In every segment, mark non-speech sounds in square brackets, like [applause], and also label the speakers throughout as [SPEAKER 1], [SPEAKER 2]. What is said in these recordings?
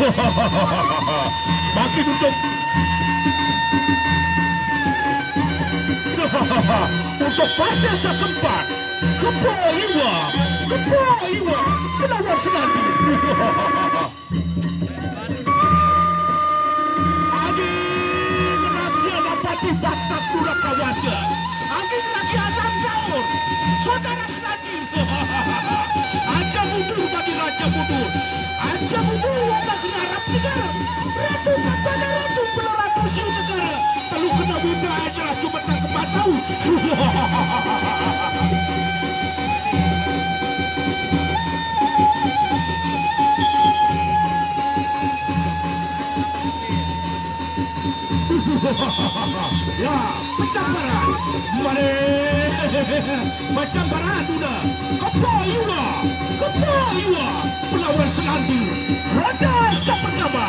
[SPEAKER 1] [laughs] Makin untuk. [laughs] Untuk partai keempat. Kepala Iwa. Kepala Iwa. Melawan Senandi [laughs] Agi Rakia dapati batak dura kawaja Agi Rakia Adam Daur Saudara Senandi Aja mundur aja mundur aja mundur wabah diharap negara. Ratu pada ratu belum ratu negara. Telu kena buta aja cuma tak kebatau Yeah. [laughs] pecah barat Mare Macam barat udah Kepoy udah Kepoy udah Pelawan selanti. Rada seperdama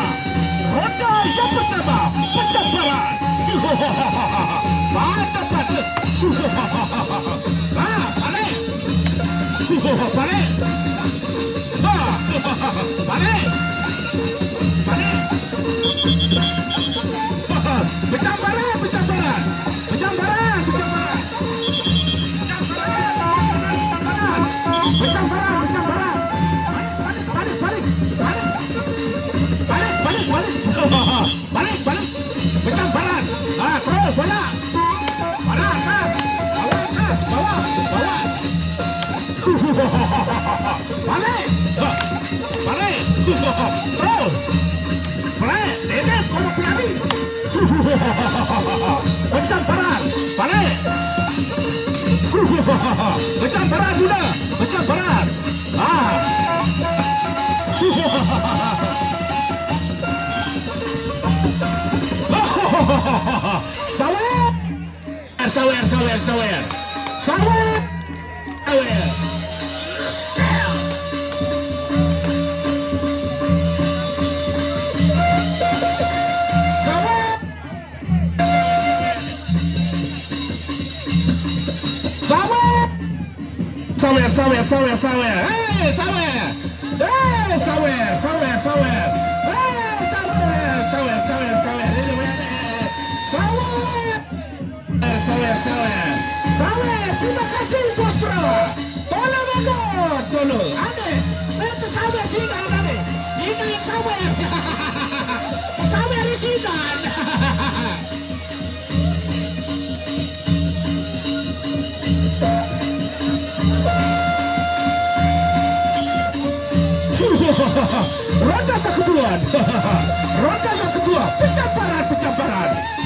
[SPEAKER 1] bola. Bola atas. Bawah atas, bawah, bawah. Balik. Balik. Terus. Balik. Dedet, kau berani. Pecah barat Sawer Sawer Sawer Sawer Sawer sawer sawer sawer sawer hei sawer hei sawer sawer sawer hei sawer sawer sawer terima kasih bos bro tolong aku. Tolong. Ane itu sawer sini ane. Ini yang sawer sawer sini Ronda sa kedua [laughs] Ronda kedua Pencambaran Pencambaran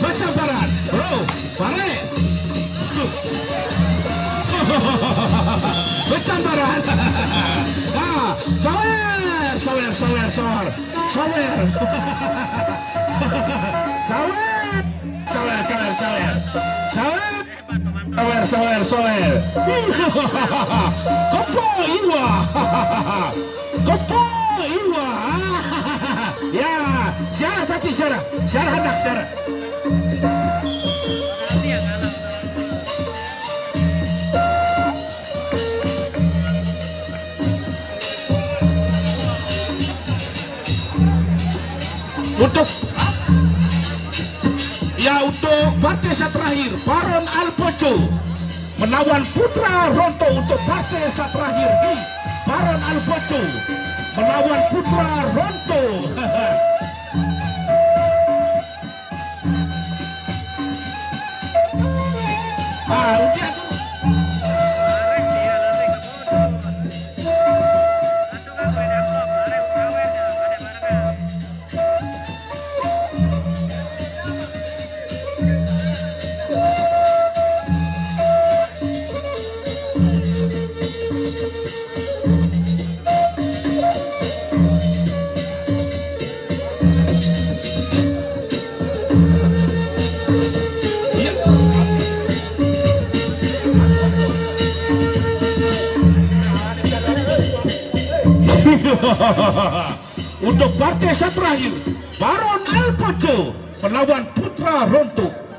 [SPEAKER 1] Pencamparan. Oh, pare. Pencamparan. Ah, sawer, sawer, sawer, sawer, sawer. Sawer, sawer, sawer, sawer. Sawer. Sawer, sawer, sawer. Kopo, iwa. Kopo. Siara siara hendak siara untuk. Ya untuk partai terakhir Baron Alpojo menawan Putra Ronto untuk partai terakhir di Baron Alpojo menawan Putra Ronto [laughs] Untuk partai terakhir Baron El melawan Putra Rontok